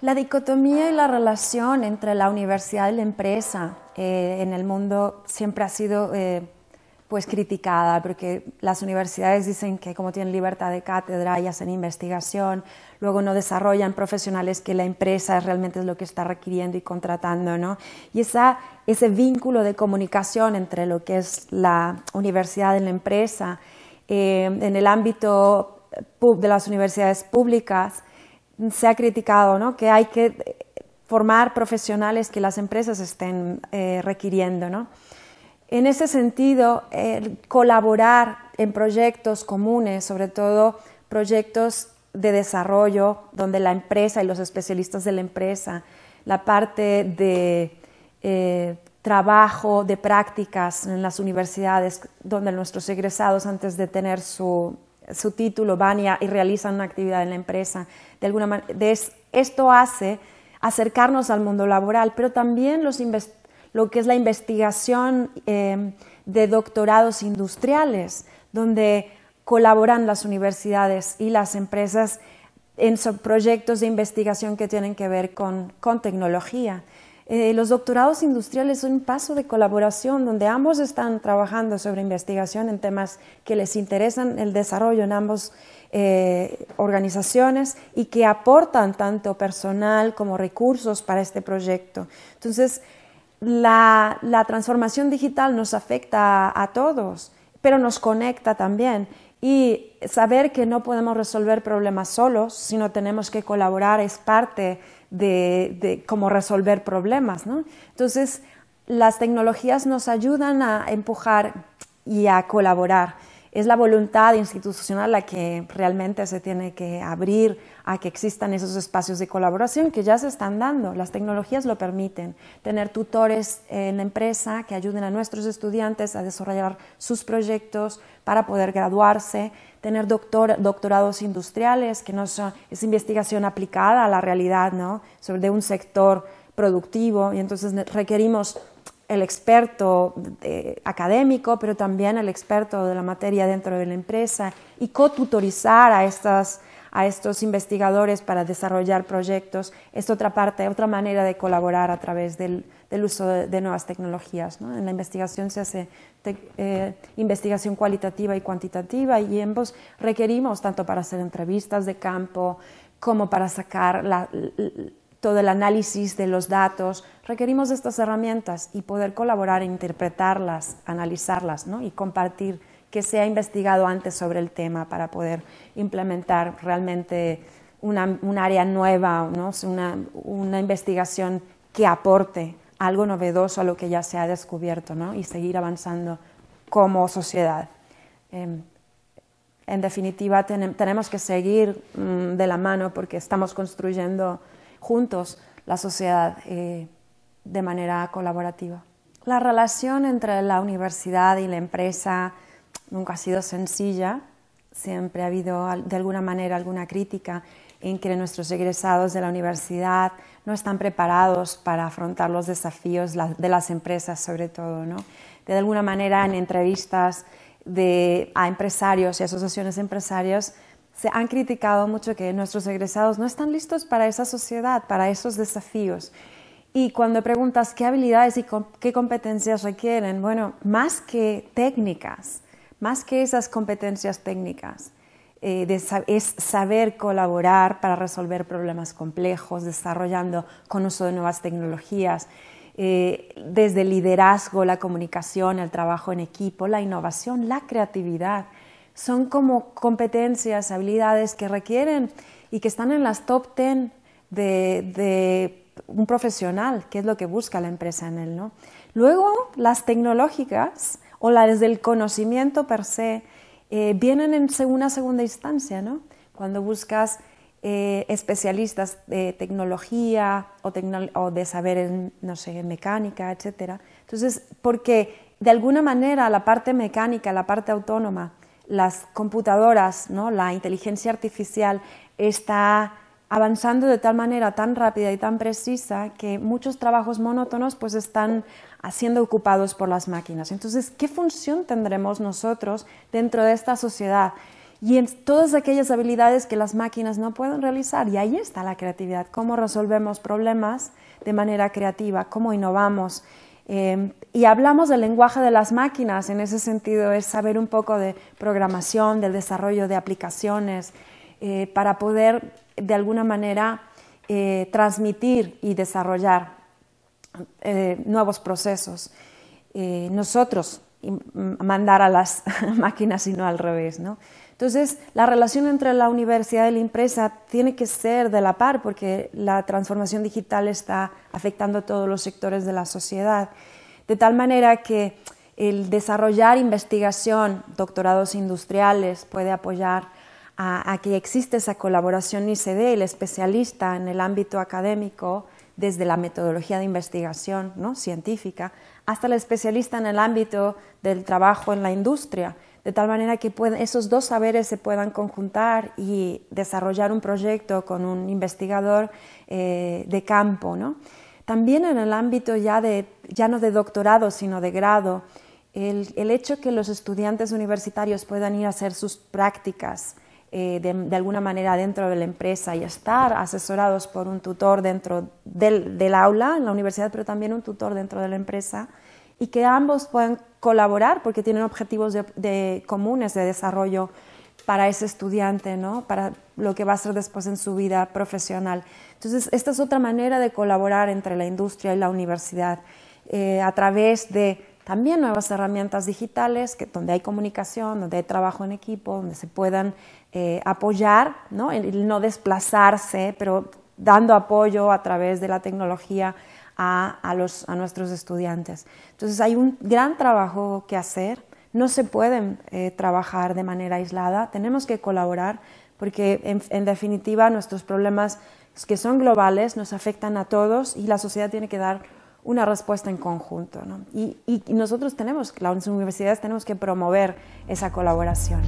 La dicotomía y la relación entre la universidad y la empresa eh, en el mundo siempre ha sido eh, pues criticada porque las universidades dicen que como tienen libertad de cátedra y hacen investigación, luego no desarrollan profesionales que la empresa realmente es lo que está requiriendo y contratando, ¿no? Y esa, ese vínculo de comunicación entre lo que es la universidad y la empresa eh, en el ámbito de las universidades públicas se ha criticado, ¿no? Que hay que formar profesionales que las empresas estén eh, requiriendo, ¿no? En ese sentido, colaborar en proyectos comunes, sobre todo proyectos de desarrollo, donde la empresa y los especialistas de la empresa, la parte de eh, trabajo, de prácticas en las universidades, donde nuestros egresados, antes de tener su, título, van y, realizan una actividad en la empresa. De alguna manera, esto hace acercarnos al mundo laboral, pero también lo que es la investigación eh, de doctorados industriales, donde colaboran las universidades y las empresas en proyectos de investigación que tienen que ver con, tecnología. Eh, los doctorados industriales son un paso de colaboración donde ambos están trabajando sobre investigación en temas que les interesan el desarrollo en ambas eh, organizaciones y que aportan tanto personal como recursos para este proyecto. Entonces, la, transformación digital nos afecta a, todos, pero nos conecta también. Y saber que no podemos resolver problemas solos, sino tenemos que colaborar, es parte de, cómo resolver problemas. Entonces, las tecnologías nos ayudan a empujar y a colaborar es la voluntad institucional la que realmente se tiene que abrir a que existan esos espacios de colaboración que ya se están dando. Las tecnologías lo permiten. Tener tutores en la empresa que ayuden a nuestros estudiantes a desarrollar sus proyectos para poder graduarse. Tener doctorados industriales, que no son, es investigación aplicada a la realidad, ¿no? Sobre de un sector productivo y entonces requerimos el experto académico, pero también el experto de la materia dentro de la empresa y cotutorizar a, estas, a estos investigadores para desarrollar proyectos es otra parte, otra manera de colaborar a través del, uso de, nuevas tecnologías. En la investigación se hace eh, investigación cualitativa y cuantitativa y ambos requerimos tanto para hacer entrevistas de campo como para sacar la, todo el análisis de los datos, requerimos estas herramientas y poder colaborar, interpretarlas, analizarlas y compartir que se ha investigado antes sobre el tema para poder implementar realmente una, un área nueva, una, investigación que aporte algo novedoso a lo que ya se ha descubierto y seguir avanzando como sociedad. Em, en definitiva, tenemos que seguir mm, de la mano porque estamos construyendo juntos la sociedad eh, de manera colaborativa. La relación entre la universidad y la empresa nunca ha sido sencilla, siempre ha habido de alguna manera alguna crítica en que nuestros egresados de la universidad no están preparados para afrontar los desafíos de las empresas, sobre todo. ¿no? De alguna manera, en entrevistas a empresarios y asociaciones empresarios, se han criticado mucho que nuestros egresados no están listos para esa sociedad, para esos desafíos. Y cuando preguntas qué habilidades y qué competencias requieren, bueno, más que técnicas, más que esas competencias técnicas, eh, es saber colaborar para resolver problemas complejos, desarrollando con uso de nuevas tecnologías, eh, desde liderazgo, la comunicación, el trabajo en equipo, la innovación, la creatividad son como competencias, habilidades que requieren y que están en las top 10 de, un profesional, que es lo que busca la empresa en él. ¿no? Luego, las tecnológicas o las del conocimiento per se eh, vienen en una segunda instancia, ¿no? cuando buscas eh, especialistas de tecnología o, o, de saber en, no sé, mecánica, etc. Entonces, porque de alguna manera la parte mecánica, la parte autónoma, las computadoras, ¿no? la inteligencia artificial está avanzando de tal manera tan rápida y tan precisa que muchos trabajos monótonos pues están siendo ocupados por las máquinas. Entonces, ¿qué función tendremos nosotros dentro de esta sociedad? y en todas aquellas habilidades que las máquinas no pueden realizar. Y ahí está la creatividad, cómo resolvemos problemas de manera creativa, cómo innovamos. Eh, y hablamos del lenguaje de las máquinas, en ese sentido es saber un poco de programación, del desarrollo de aplicaciones, eh, para poder de alguna manera eh, transmitir y desarrollar nuevos procesos. nosotros mandar a las máquinas y no al revés. ¿no? Entonces, la relación entre la universidad y la empresa tiene que ser de la par porque la transformación digital está afectando a todos los sectores de la sociedad. De tal manera que el desarrollar investigación, doctorados industriales, puede apoyar a, que existe esa colaboración y se dé el especialista en el ámbito académico desde la metodología de investigación ¿no? científica hasta el especialista en el ámbito del trabajo en la industria de tal manera que esos dos saberes se puedan conjuntar y desarrollar un proyecto con un investigador eh, de campo. ¿no? También en el ámbito ya, de, ya no de doctorado, sino de grado, el, el hecho que los estudiantes universitarios puedan ir a hacer sus prácticas eh, de, alguna manera dentro de la empresa y estar asesorados por un tutor dentro del, aula en la universidad, pero también un tutor dentro de la empresa, y que ambos puedan colaborar porque tienen objetivos de, comunes de desarrollo para ese estudiante, ¿no? para lo que va a ser después en su vida profesional. Entonces, esta es otra manera de colaborar entre la industria y la universidad eh, a través de también nuevas herramientas digitales, que, donde hay comunicación, donde hay trabajo en equipo, donde se puedan eh, apoyar, ¿no? El, no desplazarse, pero dando apoyo a través de la tecnología a, los, a nuestros estudiantes. Entonces hay un gran trabajo que hacer, no se pueden eh, trabajar de manera aislada, tenemos que colaborar porque en, definitiva nuestros problemas que son globales nos afectan a todos y la sociedad tiene que dar una respuesta en conjunto. Y, y nosotros tenemos, las universidades tenemos que promover esa colaboración.